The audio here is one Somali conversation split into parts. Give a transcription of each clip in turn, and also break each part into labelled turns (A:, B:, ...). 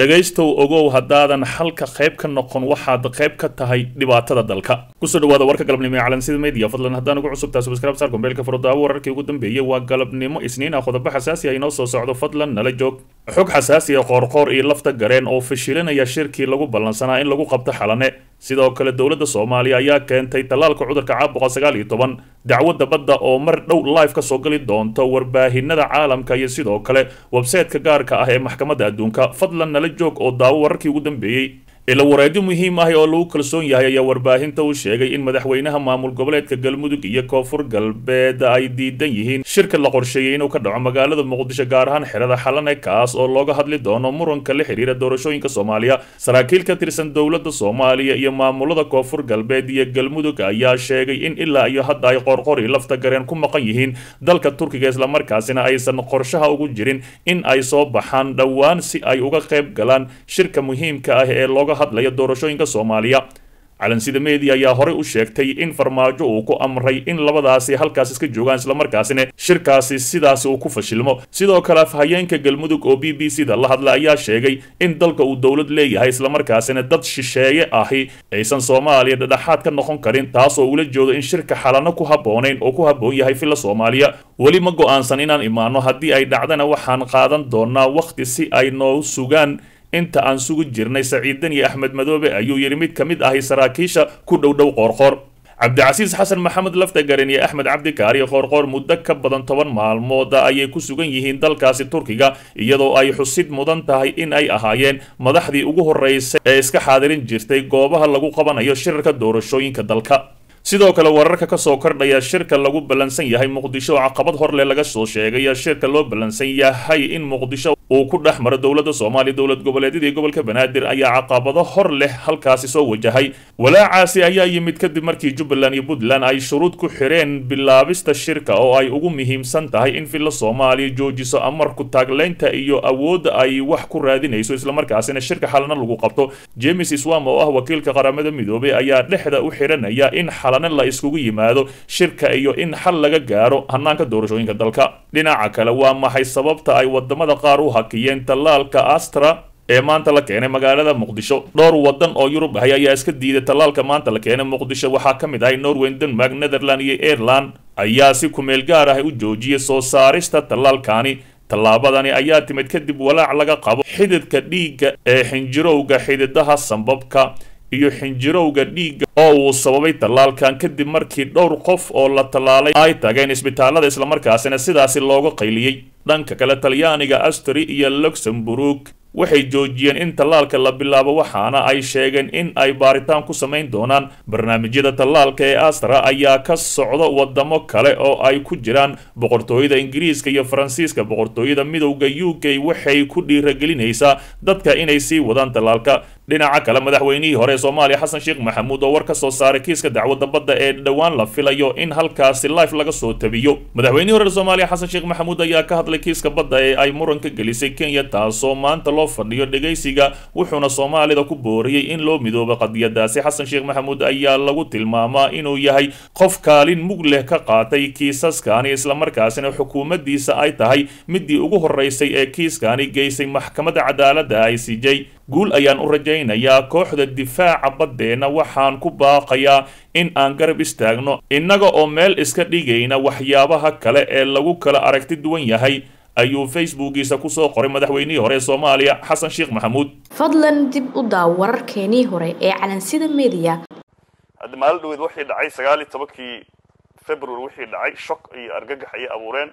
A: dhegaystow ogow haddaadan xalka qayb ka noqon waxaad qayb ka tahay dhibaatada dalka. ku soo dhawaada warka galabnimo ee calansida media fadlan haddaan ugu cusubtaa subscribe saar kombeelka furudaawo wararkii ugu dambeeyey waa galabnimo isniin ah qodobo xasaasi ah inoo soo socdo fadlan nala joog xog xasaasi ah qoorqoor iyo lafta gareen oo fashilinaya shirkii lagu ballansanaa in lagu qabto xalane. Sidoo kale dowladda soomaaliya ayaa keentay tallaalka cudurka caabuqa sagaal iyo toban. Dacwadda badda oo mar dhow live ka soo gali doonto warbaahinada caalamka iyo sidoo kale websayteka gaarka ah ee maxkamadda adduunka. Fadlan nala joog oo daawo wararkii ugu dambeeyey ila wareedyo muhiim ah oo lagu kalsoon yahay ayaa warbaahinta u sheegay in madaxweynaha maamul goboleedka galmudug iyo koonfur galbeed ay diidan yihiin shirka la qorsheeyey inuu ka dhaco magaalada muqdisho gaar ahaan xerada xalane kaas oo looga hadli doono muranka la xiriira doorashooyinka soomaaliya. Saraakiil ka tirsan dowladda soomaaliya iyo maamulada koonfur galbeed iyo galmudug ayaa sheegay in ilaa iyo hadda ay qorqori lafta gareen ku maqan yihiin. Dalka turkiga islamarkaasina aysan qorshaha ugu jirin in ay soo baxaan dhowaan si ay uga qayb galaan shirka muhiimka ah ee looga hadlaya doorashooyinka soomaaliya calansida media ayaa horey u sheegtay in farmaajo uu ku amray in labadaasi halkaas iska joogaan islamarkaasina shirkaasi sidaasi uu ku fashilmo. Sidoo kale afhayeenka galmudug oo b b c da la hadla ayaa sheegay in dalka uu dowlad leeyahay islamarkaasina dad shisheeye ahi. Aysan soomaaliya dhadhaxaad ka noqon karin taasoo ula joodo in shirka xalano ku habboonayn oo ku habboon yahay filla soomaaliya. Weli ma go'aansan inaan imaano haddii ay dhacdana waxaan qaadan doonaa wakhti si ay noo sugaan inta aan sugu jirnay saciidan iyo axmed madoobe ayuu yidhi mid ka mid ahi saraakiisha ku dhow dhow qoorqoor. Cabdicasiis xasan maxamed laftagaren iyo axmed cabdikaariyo qoorqoor muddo ka badan toban maalmooda ayay ku sugan yihiin dalkaasi turkiga iyadoo ay xusid mudan tahay in ay ahaayeen madaxdii ugu horreysay ee iska xaadirin jirtay goobaha lagu qabanayo shirarka doorashooyinka dalka. Sidoo kale wararka ka soo kordhaya shirka lagu ballansan yahay muqdisho oo caqabad horleh laga soo sheegay shirka loo ballansan yahay in muqdisho uu ku dhex maro dowladda soomaaliya dowlad goboleedyadii gobolka banaadir ayaa caqabado hor leh halkaasi soo wajahay. Walaacaasi ayaa yimid kadib markii jubbaland iyo puntland ay shuruud ku xireen bilaabista shirka oo ay ugu muhiimsan tahay in filla soomaaliya joojiso amarku taagleynta iyo awoodda ay wax ku raadinayso islamarkaasina shirka xalana lagu qabto. James iswam oo ah wakiilka qaramada midoobay ayaa dhexda u xiranaya in xalana la iskugu yimaado shirka iyo in xal laga gaaro hanaanka doorashooyinka dalka. Dhinaca kale waa maxay sababta ay waddamada qaar u hakiyeen tallaalka astra ee maanta la keenay magaalada muqdisho. Dhowr wadan oo yurub ahay ayaa iska diiday tallaalka maanta la keenay muqdisho. Waxaa ka mid ahay norway denmark netherland iyo ireland ayaa si kumeel gaar ah u joojiyay soo saarista tallaalkani tallaabadani ayaa timid kadib walaac laga qabo xididka dhiigga ee xinjirowga xididaha sambabka iyo xinjirowga dhiigga oo uu sababay tallaalkan kadib markii dhowr qof oo la tallaalay ay tageen isbitaalada islamarkaasina sidaasi looga qayliyey. Dhanka kale talyaaniga astri iyo luxemburg waxay joojiyeen in tallaalka la bilaabo waxaana ay sheegeen in ay baaritaan ku samayn doonaan. Barnaamijyada tallaalka ee astra ayaa ka socda wadamo kale oo ay ku jiraan. Boqortooyada ingiriiska iyo faransiiska boqortooyada midowda u k waxay ku dhiiragelinaysaa dadka inay sii wadaan tallaalka dhinaca kale madaxweynihii hore soomaaliya xasan sheekh maxamuud oo war ka soo saaray kiiska dacwadda badda ee dhowaan la filayo in halkaasi life laga soo tabiyo. Madaxweynihii hore soomaaliya xasan sheekh maxamuud ayaa ka hadlay kiiska badda ee ay muranka gelisay kenya taasoo maanta loo fadhiyo dhegaysiga wuxuuna soomaalida ku booriyey in loo midoobo qadiyadaasi. Xasan sheekh maxamuud ayaa lagu tilmaamaa inuu yahay qof kaalin mug leh ka qaatay kiisaskani islamarkaasina xukuumaddiisa ay tahay midii ugu horreysay ee kiiskani geysay maxkamadda cadaaladda i c j guul ayaan u rajaynayaa kooxda difaaca baddeenna waxaan ku baaqayaa in aan garab istaagno innaga oo meel iska dhigayna waxyaabaha kale ee lagu kala aragti duwan yahay ayuu facebookiisa ku soo qoray madaxweynihii hore ee soomaaliya xasan sheekh maxamuud.
B: Fadlan dib u daaw wararkeenii hore ee calansida media.
C: Hadda maalin dhaweed waxay dhacay sagaal iyo tobankii february wixii dhacay shock iyo argagax ayay abuureen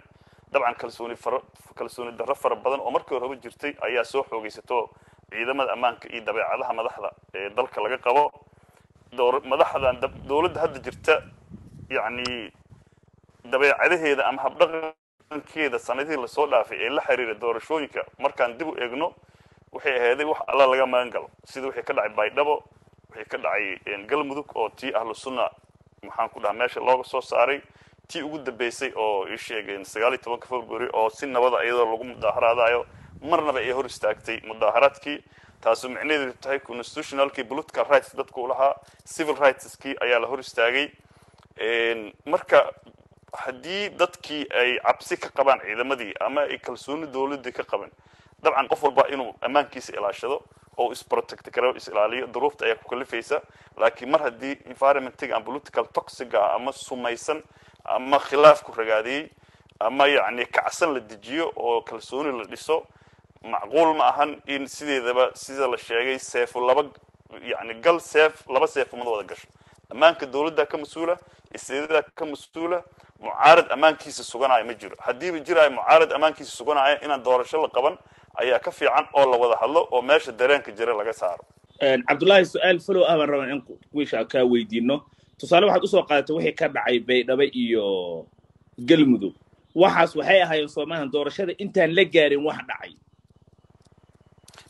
C: dabcan kalsooni fara kalsooni darro fara badan oo markii horeba jirtay ayaa soo xoogaysato ciidamada ammaanka iyo dabeecadaha madaxda ee dalka laga qabo. Madaxdan dowladda hadda jirta yacni dabeecadaheeda ama habdhaqankeeda sanadihii la soo dhaafay ee la xiriira doorashooyinka markaan dib u eegno waxay ahaaday wax alla laga magan galo sida wixii ka dhacay baydhabo wixii ka dhacay galmudug oo tii ahlu sunna maxaan ku dhaha meesha looga soo saaray. Tii ugu dambeysay oo ii sheegeen sagaal iyo tobanka february oo si nabada iyadoo lagu mudaaharaadayo marnaba ay hor istaagtay mudaaharaadkii taasu micnaheedu tahay constitutionalkii political rights dadku u lahaa civil rightskii ayaa la hor istaagay. Marka haddii dadkii ay cabsi ka qabaan ciidamadii ama ay kalsooni dowladii ka qaban dabcan qof walba inuu ammaankiisa ilaashado oo isprotect karo is ilaaliyo duruufta ayaa ku kalifaysa. Laakiin mar haddii environmentiga ama political toxiga ah ama sumaysan ama khilaafku ragaadiyey ama yacni kacsan la dejiyo oo kalsooni la dhiso macquul ma ahan in sideedaba sida la sheegay seefo laba yani gal seef laba seefo mada wada gasho. Ammaanka dawladda ka mas'uula isteedadaa ka mas'uula mucaarad ammaankiisa suganaayo ma jiro. Haddiiba jiraayo mucaarad ammaankiisa suganaayo inaan doorasho la qaban ayaa ka fiican oo la wada hadlo oo meesha dareenka jira laga saaro.
D: Cabdullaahi su'aal follow ah baan rabaa in wiisha kaa weydiino. Tusaale waxaad u soo qaadatay wixii ka dhacay baydhabo iyo galmudug. Waxaas waxay ahaayeen soomaaliya doorashada intaan la gaarin wax dhacay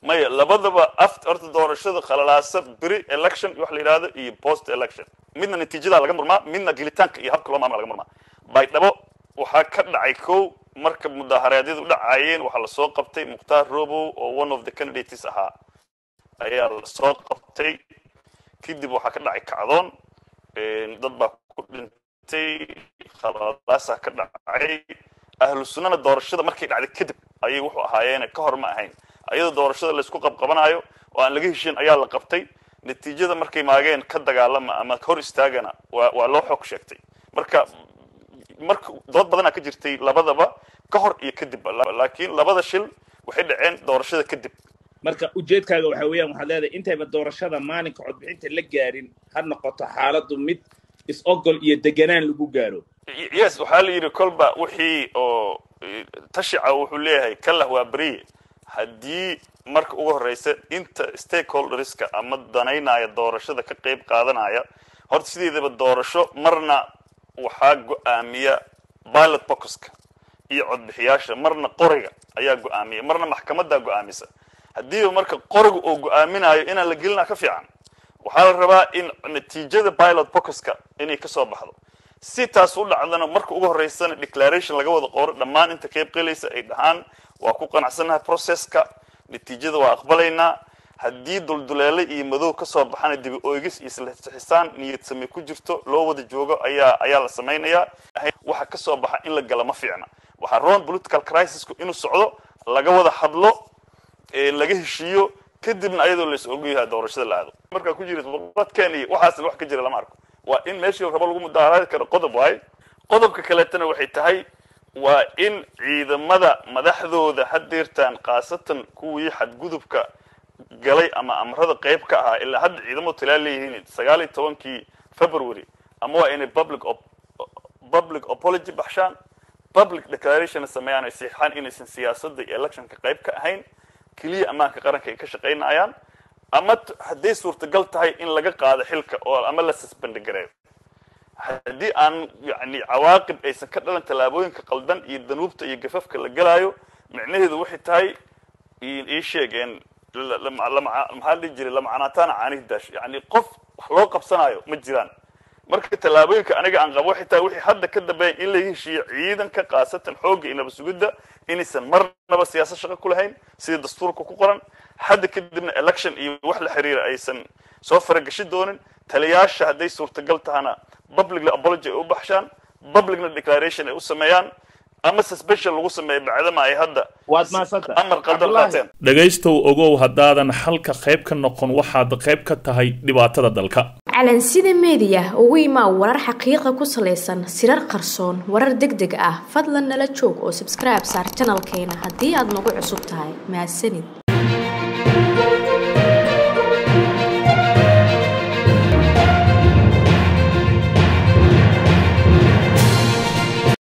C: maya labadaba horta doorashada khalalaasa beri election wax la yidhahdo iyo post election. Midna natiijada laga murmaa midna gelitaanka iyo habka loo maamula laga murmaa. Baydhabo waxaa ka dhacay kow marka mudaaharaadyadu dhacayeen waxaa la soo qabtay mukhtaar robow oo one of the candidates ahaa. Ayaa la soo qabtay. Kadib waxaa ka dhacay kacdoon dad baa ku dhintay khalalaasaa ka dhacay. Ahlu sunnana doorashada markay dhacday kadib ayay wuxuu ahaayeene ka hor ma ahayn ayadoo doorashada laysku qabqabanayo oo aan laga heshin ayaa la qabtay. Natiijada markay maageen ka dagaalama ama hor istaagana waa loo xoog sheegtay. Marka marka dood badanaa ka jirtay labadaba ka hor iyo kadibba laakiin labada shil waxay dhaceen doorashada kadib
D: marka ujeedkaaga waxa weeyaan waxaad leedahay intayba doorashada maalinka codbixinta la gaarin ha noqoto xaaladdu mid is-ogol iyo deganaan lagu gaaro.
C: Yes waxaa la yidhi kolba wixii oo tashica wuxuu leeyahay kalah waa beriye haddii marka ugu horeysa inta stakeholderska ama danaynaya doorashada ka qayb qaadanaya horta sideedaba doorasho marna waxaa go'aamiya pilot boxka iyo codbixiyaasha marna qoriga ayaa go'aamiya marna maxkamadaa go'aamisa. Haddiiba marka qoriga oo go'aaminayo inaan la gelina ka fiican waxaa la rabaa in natiijada pilot boxka inay ka soo baxdo. Si taas u dhacdana marka ugu horeysana declaration laga wada qoro dhammaan inta qayb qalaysa ay dhahaan waa ku qanacsanaha processka. Natiijada waa aqbalaynaa. Haddii dulduleele iyo madow ka soo baxana dibi oygis iyo islaxisaan niyad same ku jirto loo wada joogo ayaa ayaa la samaynayaa. Waxa ka soo baxa in la gala ma fiicna. Waxaa roon political crisisku inuu socdo laga wada hadlo laga heshiiyo kadibna ayadoo lais ogyahay doorashada la aado. Markaa ku jira dadkeen iyo waxaasna wax ka jira lama arko. Waa in meeshii rabo lagu mudaaharaadi karo qodob waaye qodobka kaleetana waxay tahay waa in ciidamada madaxdooda hadeertaan khaasatan kuwii xadgudubka galay ama amrada qayb ka ahaa ilaa hadda ciidamadu talaa leeyihiin sagaal iyo tobankii february ama waa inay public public apology baxshaan public declaration sameeyaan ay saxiixaan inaysan siyaasadda iyo electionka qayb ka ahayn keliya ammaanka qaranka ay ka shaqaynayaan ama hadday suurtagal tahay in laga qaado xilka oo ama la suspend gareeyo haddii aan yani cawaaqib aysan ka dhalan tallaabooyinka qaldan iyo danuubta iyo gafafka la galaayo micnaheedu waxay tahay ii sheegeen maxaa dhihi jiray lamacanaataana caanihi daash. Yani qof wax loo qabsanayo ma jiraan. Marka tallaabooyinka aniga aan qabo waxay tahay wixii hadda ka dambeeya in laga heshiiyo ciidanka khaasatan xoogga iyo nabasugidda inaysan marnaba siyaasad shaqo ku lahayn sidii dastuurka ku qoran. Hadda kadibna election iyo wax la xiriira aysan soo faragashi doonin. Taliyaasha hadday suurtagal tahana publicly apology ay u baxshaan publicna declaration ay u sameeyaan ama suspension lagu sameeyo bacdama ay hadda
D: waad
C: amar qaldan qaateen.
A: Dhegaystow ogow haddaadan xalka qayb ka noqon waxaad qayb ka tahay dhibaatada dalka.
B: Calansida meediya ugu imaa warar xaqiiqa ku salaysan sirar qarsoon warar deg deg ah fadlan nala joog oo subscribe saar janalkeena haddii aad nagu cusub tahay. Mahadsanid